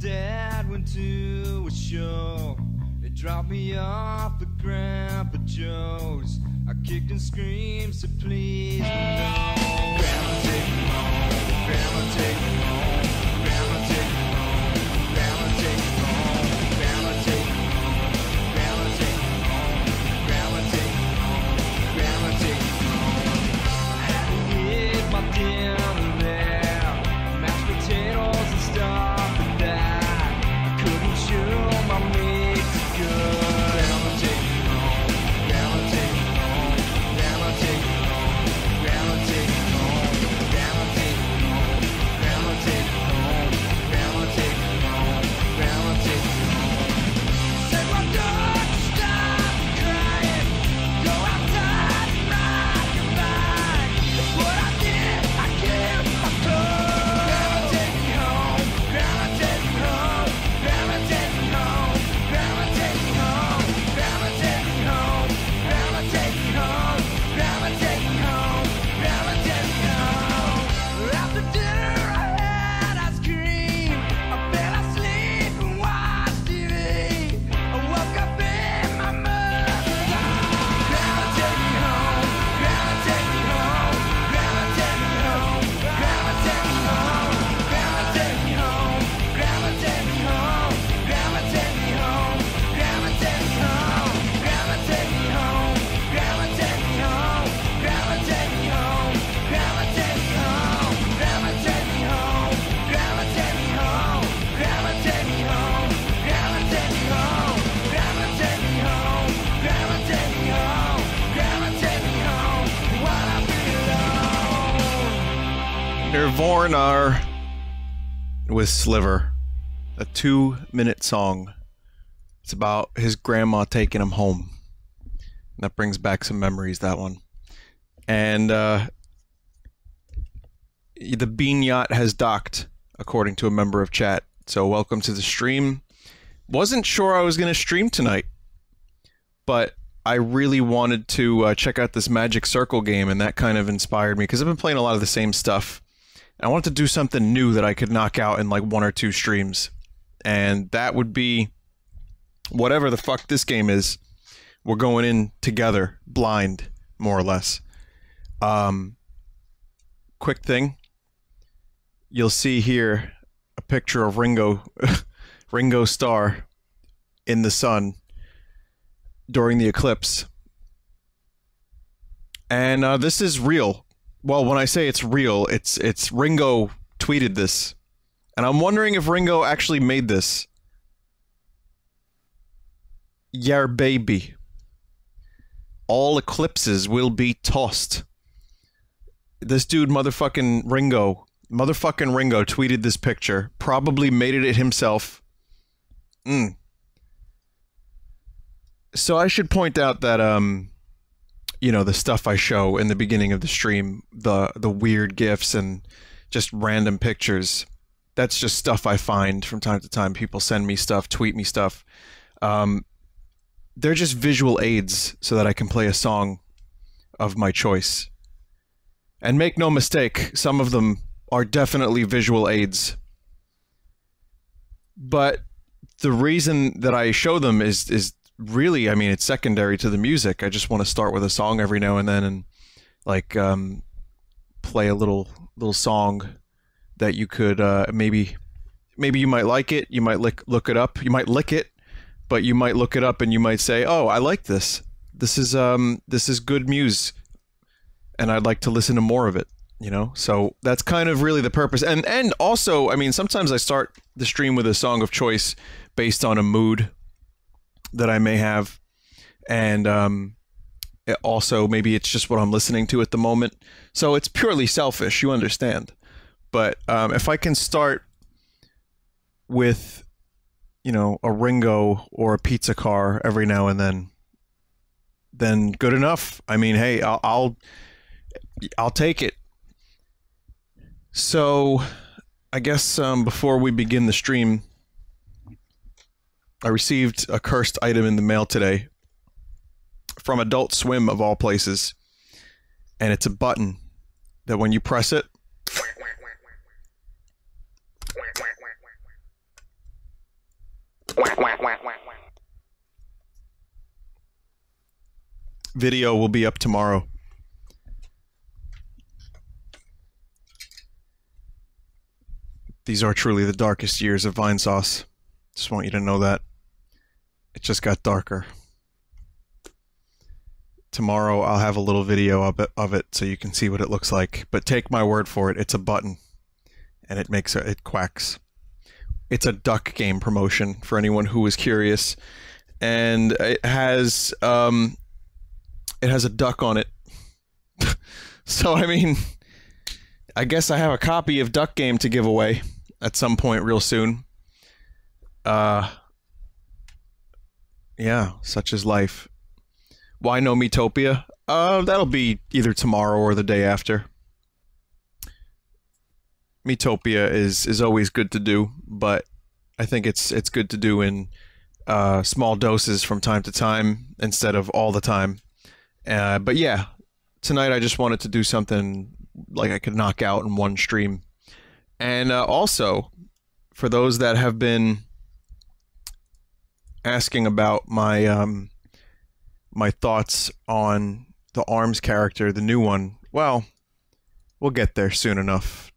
dad went to a show. They dropped me off at Grandpa Joe's. I kicked and screamed, said please no. Grandma take me home, Grandma take me home, alone. Nirvana with Sliver, a two minute song. It's about his grandma taking him home. And that brings back some memories, that one. And uh, the bean yacht has docked, according to a member of chat. So, welcome to the stream. Wasn't sure I was going to stream tonight, but I really wanted to uh, check out this Magic Circle game, and that kind of inspired me because I've been playing a lot of the same stuff. I wanted to do something new that I could knock out in like one or two streams. And that would be whatever the fuck this game is. We're going in together, blind, more or less. Um, quick thing. You'll see here a picture of Ringo, Ringo Starr in the sun during the eclipse. And uh, this is real well, when I say it's real, it's it's Ringo tweeted this, and I'm wondering if Ringo actually made this. Yeah, baby. All eclipses will be tossed. This dude, motherfucking Ringo, motherfucking Ringo, tweeted this picture. Probably made it himself. Mm. So I should point out that um you know the stuff I show in the beginning of the stream, the the weird gifs and just random pictures. That's just stuff I find from time to time. People send me stuff, tweet me stuff. Um, they're just visual aids so that I can play a song of my choice. And make no mistake, some of them are definitely visual aids. But the reason that I show them is is really, I mean, it's secondary to the music. I just want to start with a song every now and then and like um, play a little little song that you could uh, maybe maybe you might like it. You might lick, look it up. You might lick it, but you might look it up and you might say, "Oh, I like this. This is um this is good muse, and I'd like to listen to more of it." You know, so that's kind of really the purpose. And and also, I mean, sometimes I start the stream with a song of choice based on a mood that I may have, and um, also maybe it's just what I'm listening to at the moment. So it's purely selfish, you understand. But um, if I can start with, you know, a Ringo or a pizza car every now and then, then good enough. I mean, hey, I'll I'll, I'll take it. So, I guess um, before we begin the stream, I received a cursed item in the mail today from Adult Swim of all places, and it's a button that when you press it, Video will be up tomorrow. These are truly the darkest years of Vinesauce. Just want you to know that. It just got darker. Tomorrow I'll have a little video of it, of it so you can see what it looks like. But take my word for it, it's a button. And it makes it quacks. It's a duck game promotion for anyone who is curious. And it has um it has a duck on it. so I mean I guess I have a copy of Duck Game to give away at some point real soon. Uh yeah, such is life. Why no Miitopia? Uh that'll be either tomorrow or the day after. Miitopia is is always good to do, but I think it's it's good to do in uh, small doses from time to time instead of all the time. Uh, but yeah, tonight I just wanted to do something like I could knock out in one stream. And uh, also, for those that have been asking about my um, my thoughts on the Arms character, the new one, well, we'll get there soon enough.